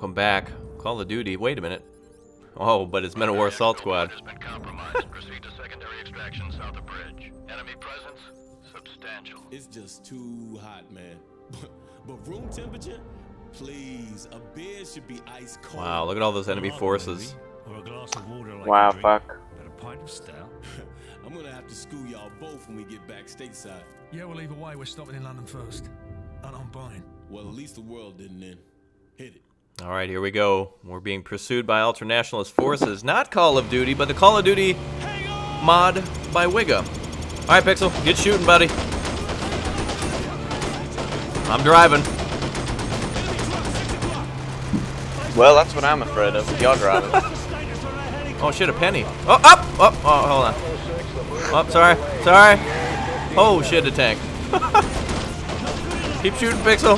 welcome back. Call of Duty. Wait a minute. Oh, but it's Men of War Assault Squad. has been compromised. Proceed to secondary extraction south of bridge. Enemy presence substantial. It's just too hot, man. but room temperature? Please, a beer should be ice cold. Wow, look at all those enemy forces. Or a glass of water like Wow, you fuck. But a pint of stout. I'm gonna have to school y'all both when we get back stateside. Yeah, well, either way, we're stopping in London first. And I'm buying. Well, at least the world didn't end. Hit it. All right, here we go. We're being pursued by ultranationalist forces. Not Call of Duty, but the Call of Duty mod by Wigga. All right, Pixel, get shooting, buddy. I'm driving. Well, that's what I'm afraid of. You're driving. Oh shit, a penny. Oh, up! Oh, oh, hold on. Oh, sorry, sorry. Oh shit, a tank. Keep shooting, Pixel.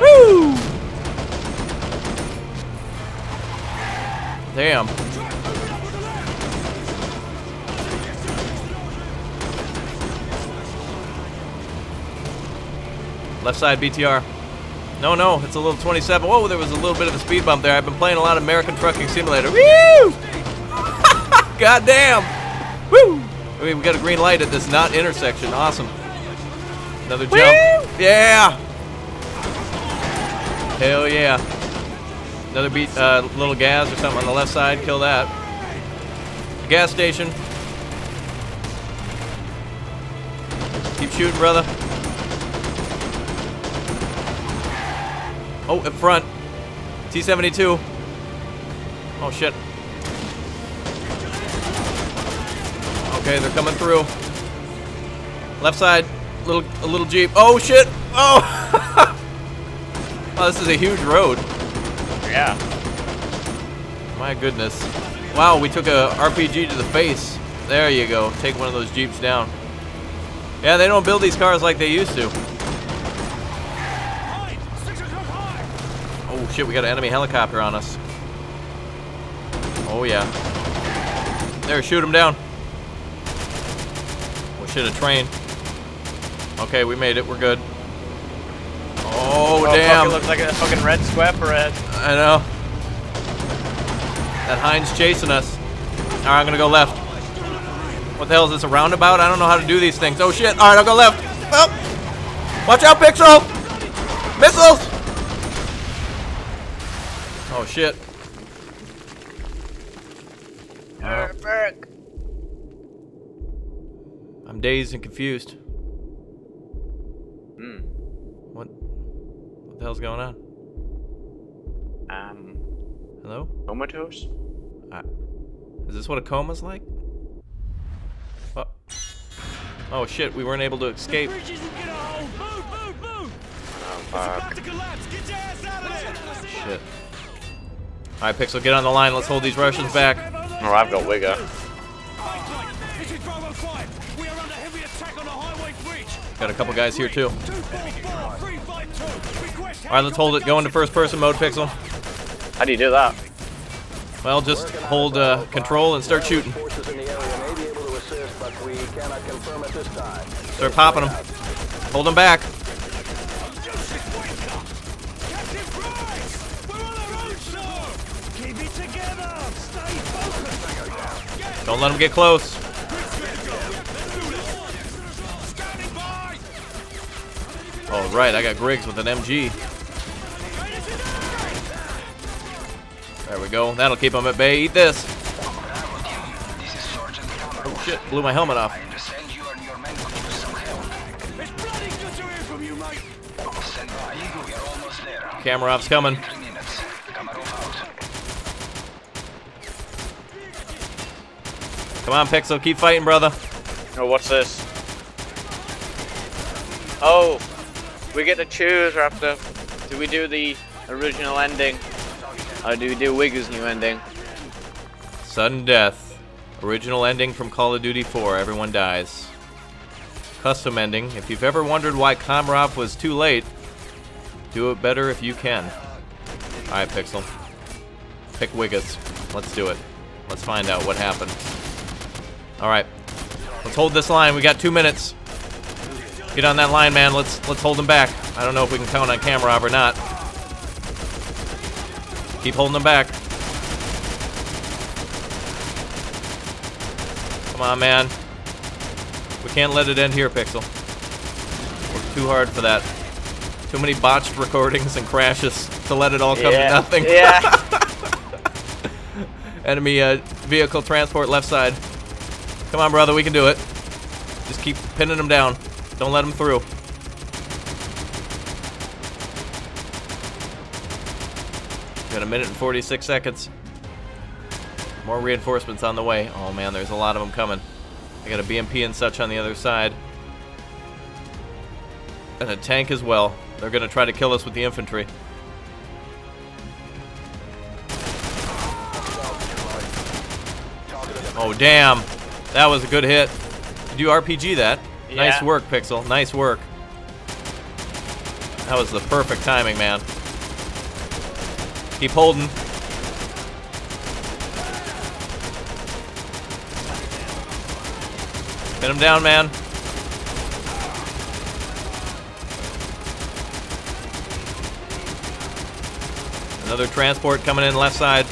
Woo! Damn. Left side BTR. No, no, it's a little 27. Whoa, there was a little bit of a speed bump there. I've been playing a lot of American Trucking Simulator. Woo! God damn! Woo! I mean, we got a green light at this not intersection. Awesome. Another jump. Yeah! Hell yeah. Another beat, uh, little gas or something on the left side. Kill that. Gas station. Keep shooting, brother. Oh, up front. T-72. Oh, shit. Okay, they're coming through. Left side, little a little jeep. Oh shit! Oh! oh, this is a huge road. Yeah. My goodness. Wow, we took a RPG to the face. There you go. Take one of those jeeps down. Yeah, they don't build these cars like they used to. Oh shit, we got an enemy helicopter on us. Oh yeah. There, shoot him down. Oh shit, a train. Okay, we made it. We're good. Oh, Oh, damn. It looks like a fucking red parade. I know. That Hind's chasing us. Alright, I'm gonna go left. What the hell is this, a roundabout? I don't know how to do these things. Oh shit, alright, I'll go left. Oh! Watch out, Pixel! Missiles! Oh shit. Perfect. I'm dazed and confused. Hmm. What? What the hell's going on? Um, Hello? comatose? I, is this what a coma's like? Oh. oh shit, we weren't able to escape. Oh, fuck. Shit. Alright, Pixel, get on the line. Let's hold these Russians back. Oh, I've got Wigger. This is Bravo 5. We are under heavy attack on the highway bridge. Got a couple guys here too. Alright, let's hold it. Go into first person mode, Pixel. How do you do that? Well, just hold uh, control and start shooting. Forces in the area may be able to assist, but we cannot confirm at this time. Start popping them. Hold them back. Keep it together. Stay focused. Don't let them get close. Oh, right. I got Griggs with an MG. We go. That'll keep them at bay. Eat this. Oh, shit. Blew my helmet off. It's bloody good to hear from you, mate. Kamarov's coming. Come on, Pixel. Keep fighting, brother. Oh, what's this? Oh, we get to choose after. Do we do the original ending? Do we do Wigger's new ending? Sudden death. Original ending from Call of Duty 4. Everyone dies. Custom ending. If you've ever wondered why Kamarov was too late, do it better if you can. Alright, Pixel. Pick Wiggets. Let's do it. Let's find out what happened. Alright. Let's hold this line. We got two minutes. Get on that line, man. Let's let's hold him back. I don't know if we can count on Kamarov or not. Keep holding them back. Come on, man. We can't let it end here, Pixel. Worked too hard for that. Too many botched recordings and crashes to let it all come yeah. to nothing. Yeah. Enemy uh, vehicle transport left side. Come on, brother, we can do it. Just keep pinning them down. Don't let them through. Got a minute and 46 seconds. More reinforcements on the way. Oh man, there's a lot of them coming. I got a BMP and such on the other side. And a tank as well. They're gonna try to kill us with the infantry. Oh damn. That was a good hit. Did you RPG that? Nice work, Pixel. Nice work. That was the perfect timing, man. Keep holding. Pin him down, man. Another transport coming in left side.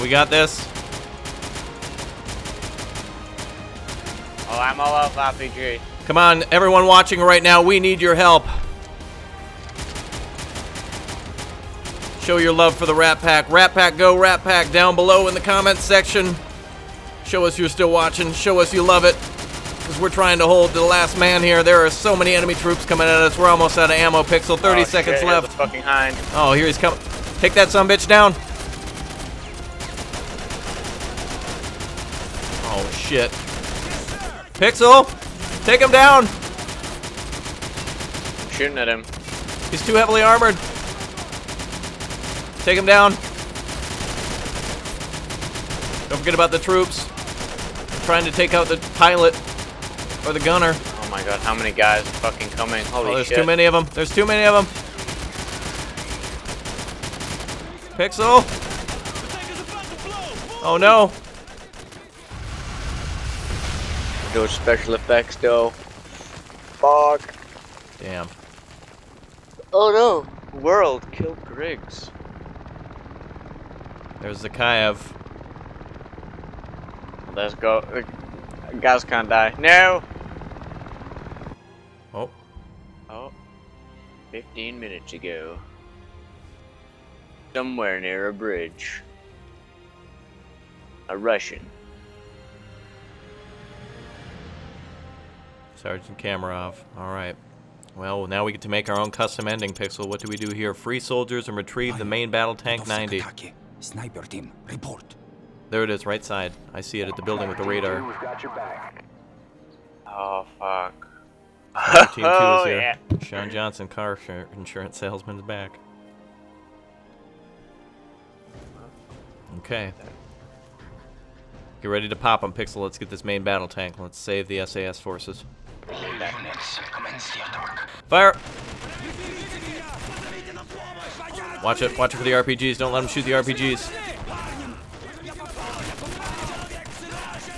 We got this. Oh, I'm all off RPG. Come on, everyone watching right now, we need your help. Show your love for the Rappack. Rat Pack go, Rappack down below in the comments section. Show us you're still watching. Show us you love it. Because we're trying to hold the last man here. There are so many enemy troops coming at us. We're almost out of ammo. Pixel, 30 Oh, seconds shit, left. Fucking hind. Oh, here he's coming. Take that son bitch down. Oh, shit. Pixel, take him down. I'm shooting at him. He's too heavily armored. Take him down. Don't forget about the troops. They're trying to take out the pilot or the gunner. Oh my god, how many guys are fucking coming? Oh, Holy Oh, there's shit. too many of them. There's too many of them. Pixel. Oh no. Those special effects though. Fuck. Damn. Oh no. World killed Griggs. There's Zakhaev. Let's go. Uh, Guys can't die. No! Oh, Oh. 15 minutes ago. Somewhere near a bridge. A Russian. Sergeant Kamarov. All right. Well, now we get to make our own custom ending, Pixel. What do we do here? Free soldiers and retrieve the main battle tank 90. Sniper team, report. There it is, right side. I see it at the building with the radar. We've got your back. Oh fuck. Team 2 oh is here. yeah. Sean Johnson, car insurance salesman, is back. Okay. Get ready to pop 'em, Pixel. Let's get this main battle tank. Let's save the SAS forces. Fire! Watch it. Watch it for the RPGs. Don't let them shoot the RPGs.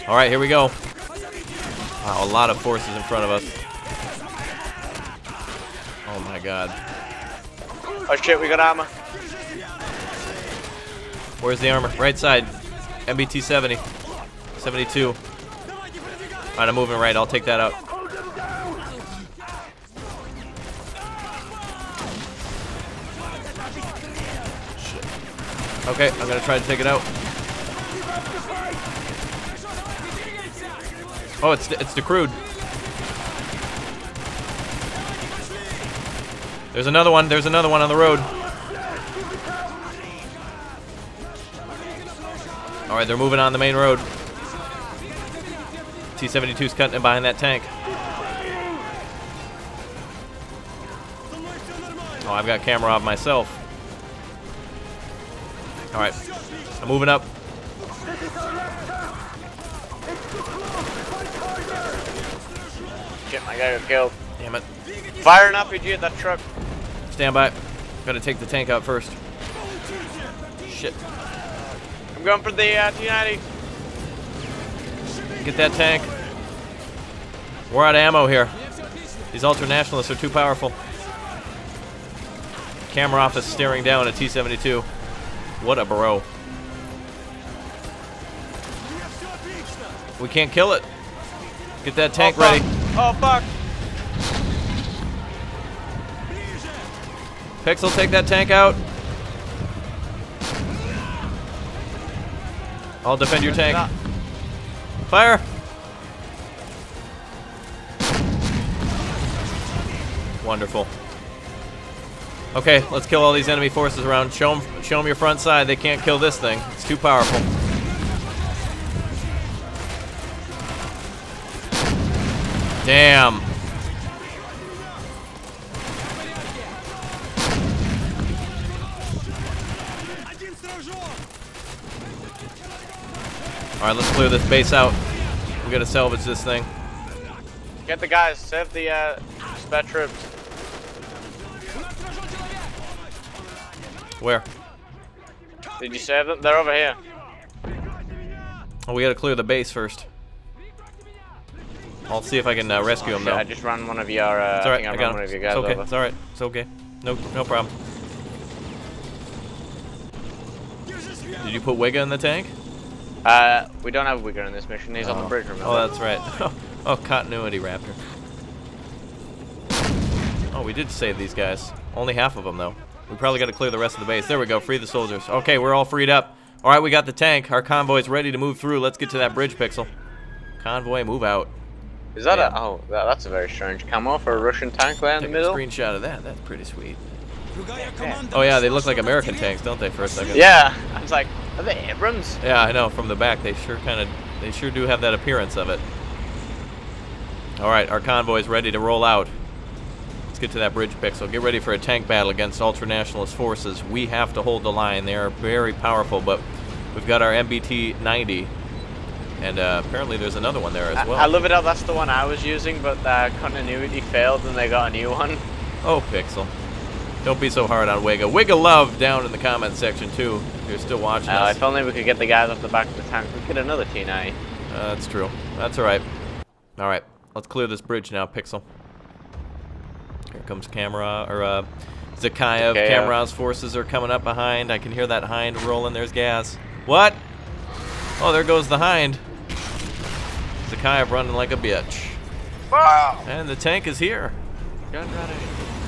All right, here we go. Wow, a lot of forces in front of us. Oh my god. Oh shit, we got armor. Where's the armor? Right side. MBT 70. 72. Alright, I'm moving right. I'll take that out. Okay, I'm gonna try to take it out. Oh, it's it's the crude. There's another one. There's another one on the road. All right, they're moving on the main road. T-72's cutting in behind that tank. Oh, I've got camera off myself. All right, I'm moving up. Shit, my guy got killed. Damn it. Fire an RPG at that truck. Stand by. Gotta take the tank out first. Shit. I'm going for the uh, T90. Get that tank. We're out of ammo here. These ultranationalists are too powerful. Kamarov is staring down a T-72. What a bro. We can't kill it. Get that tank oh, ready. Oh fuck! Pixel, take that tank out. I'll defend your tank. Fire! Wonderful. Okay, let's kill all these enemy forces around. Show them, show them your front side. They can't kill this thing. It's too powerful. Damn. All right, let's clear this base out. We gotta salvage this thing. Get the guys. Save the uh, troops. Where? Did you save them? They're over here. Oh, we gotta clear the base first. I'll see if I can uh, rescue him Shit, though. I just ran one of your. Uh, It's alright, I, I got one him. of your It's guys okay, over. it's alright, it's okay. No, no problem. Did you put Wigga in the tank? Uh, we don't have Wigger in this mission. He's on the Oh. bridge. Remember? Oh, that's right. oh, continuity raptor. Oh, we did save these guys. Only half of them, though. We probably got to clear the rest of the base. There we go. Free the soldiers. Okay, we're all freed up. All right, we got the tank. Our convoy's ready to move through. Let's get to that bridge, Pixel. Convoy, move out. Is that Yeah. a? Oh, that, that's a very strange camo for a Russian tank there in the Take a screenshot of that. That's pretty sweet. You got your commander. Oh, yeah, they look like American tanks, don't they, for a second? Yeah, I was like, are they Abrams? Yeah, I know. From the back, they sure kind of, they sure do have that appearance of it. All right, our convoy's ready to roll out. Get to that bridge, Pixel. Get ready for a tank battle against ultra-nationalist forces. We have to hold the line. They are very powerful, but we've got our MBT-90, and uh, apparently there's another one there as well. I love it how that's the one I was using, but uh, continuity failed and they got a new one. Oh, Pixel. Don't be so hard on Wigga. Wigga love down in the comment section, too, if you're still watching Uh, us. if only we could get the guys off the back of the tank, we could get another T90. Uh, that's true. That's all right. All right, let's clear this bridge now, Pixel. Here comes Camera or uh, Zakhaev. Zakhaev. Kamera's forces are coming up behind. I can hear that hind rolling. There's gas. What? Oh, there goes the hind. Zakhaev running like a bitch. And the tank is here.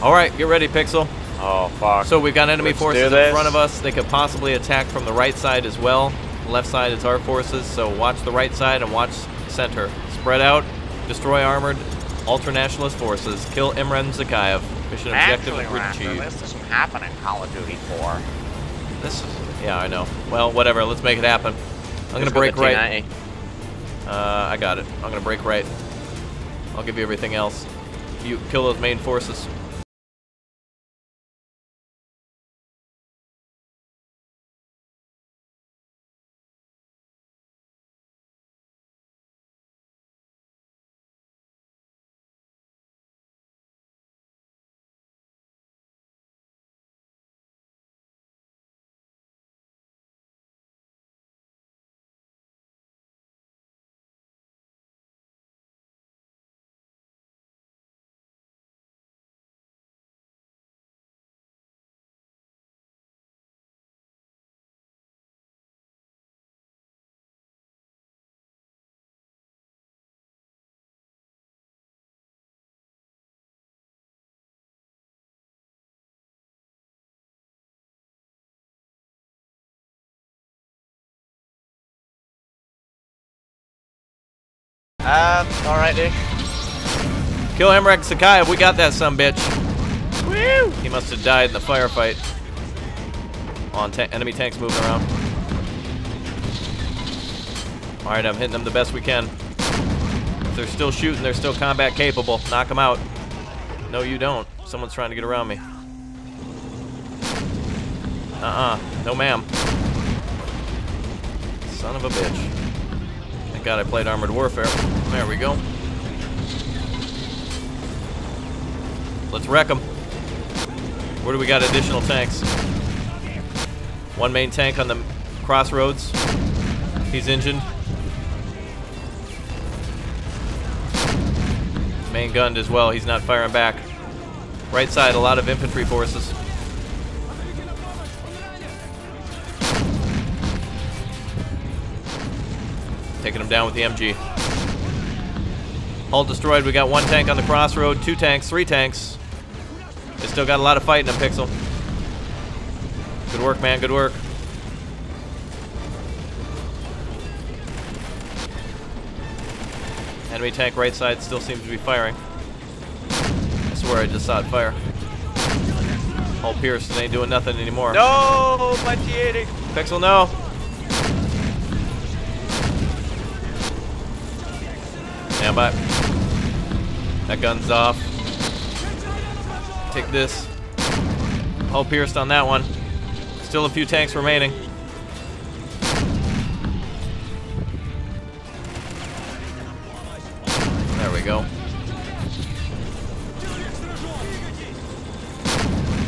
All right, get ready, Pixel. Oh, fuck. So we've got enemy Let's forces in front of us. They could possibly attack from the right side as well. Left side is our forces, so watch the right side and watch center. Spread out, destroy armored ultra-nationalist forces, kill Imran Zakhaev. Mission objective achieved. doesn't happen in Call of Duty 4. This is, yeah, I know. Well, whatever. Let's make it happen. I'm gonna break right. Uh, I got it. I'm gonna break right. I'll give you everything else. You kill those main forces. Uh, alright, ish. Kill Emrek Zakhaev. We got that some bitch. Woo! He must have died in the firefight. On ta enemy tanks moving around. Alright, I'm hitting them the best we can. If they're still shooting, they're still combat capable. Knock them out. No, you don't. Someone's trying to get around me. Uh-uh. No, ma'am. Son of a bitch. Thank God I played Armored Warfare. There we go. Let's wreck them. Where do we got additional tanks? One main tank on the crossroads. He's engined. Main gunned as well. He's not firing back. Right side, a lot of infantry forces. Taking them down with the MG. Hull destroyed. We got one tank on the crossroad, two tanks, three tanks. They still got a lot of fight in them, Pixel. Good work, man. Good work. Enemy tank right side still seems to be firing. I swear I just saw it fire. Hull Pearson ain't doing nothing anymore. No, my T80. Pixel, no. Stand by. That gun's off. Take this. Hull pierced on that one. Still a few tanks remaining. There we go.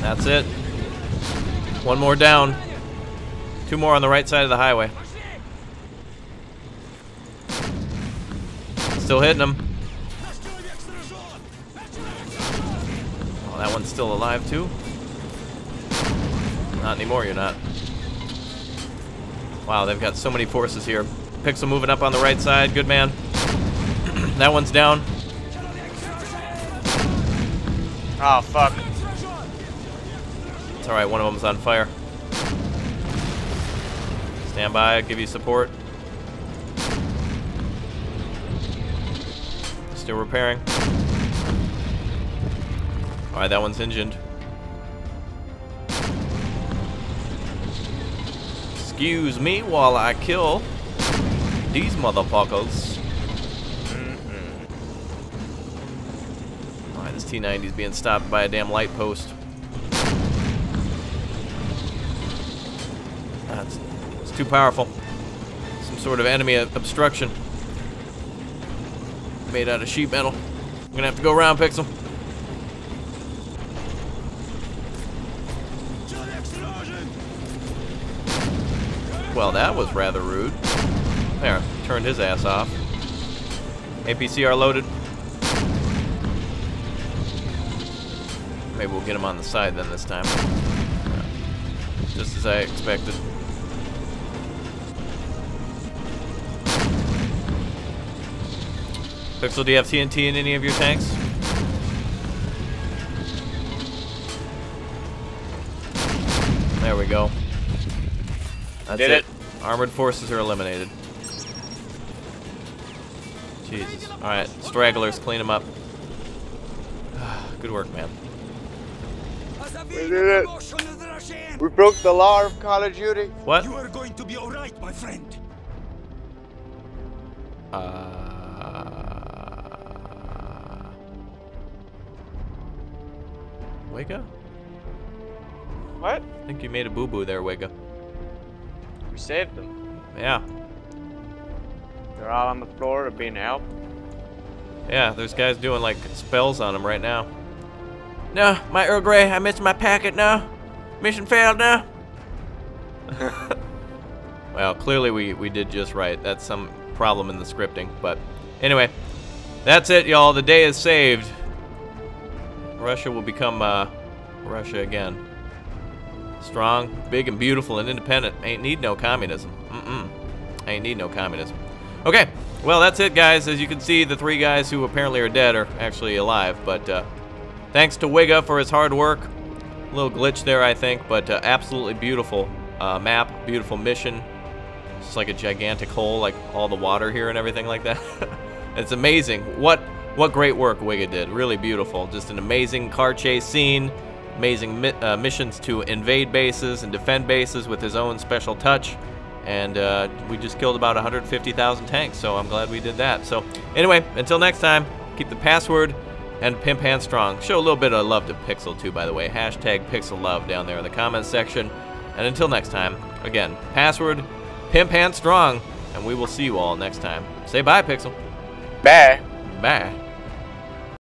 That's it. One more down. Two more on the right side of the highway. Still hitting them. Oh, that one's still alive too? Not anymore, you're not. Wow, they've got so many forces here. Pixel moving up on the right side. Good man. that one's down. Oh, fuck. It's alright, one of them's on fire. Stand by, I'll give you support. Still repairing. Alright, that one's engined. Excuse me while I kill these motherfuckers. Mm -mm. Alright, this T-90 is being stopped by a damn light post. That's it's too powerful. Some sort of enemy obstruction. Made out of sheet metal. I'm gonna have to go around, Pixel. Well, that was rather rude. There, turned his ass off. APCR loaded. Maybe we'll get him on the side then this time. Just as I expected. Pixel, do you have TNT in any of your tanks? There we go. That's Did it. Armored forces are eliminated. Jesus. Alright, stragglers, clean them up. Good work, man. We did it. We broke the law of Call of Duty. What? You are going to be alright, my friend. Uh... Wega? What? I think you made a boo-boo there, Wega. We saved them. Yeah. They're all on the floor of being helped. Yeah, there's guys doing like spells on them right now. No, my Earl Grey, I missed my packet, no. Mission failed, no. well, clearly we, we did just right. That's some problem in the scripting. But anyway, that's it, y'all. The day is saved. Russia will become uh, Russia again. Strong, big, and beautiful and independent. Ain't need no communism. Mm-mm. Ain't need no communism. Okay, well, that's it, guys. As you can see, the three guys who apparently are dead are actually alive. But uh, thanks to Wiga for his hard work. A little glitch there, I think, but uh, absolutely beautiful uh, map, beautiful mission. It's like a gigantic hole, like all the water here and everything like that. it's amazing. What what great work Wiga did. Really beautiful. Just an amazing car chase scene. Amazing mi uh, missions to invade bases and defend bases with his own special touch. And uh, we just killed about 150,000 tanks, so I'm glad we did that. So anyway, until next time, keep the password and Pimp Hand Strong. Show a little bit of love to Pixel too, by the way. Hashtag Pixel Love down there in the comments section. And until next time, again, password Pimp Hand Strong, and we will see you all next time. Say bye, Pixel. Bye. Bye.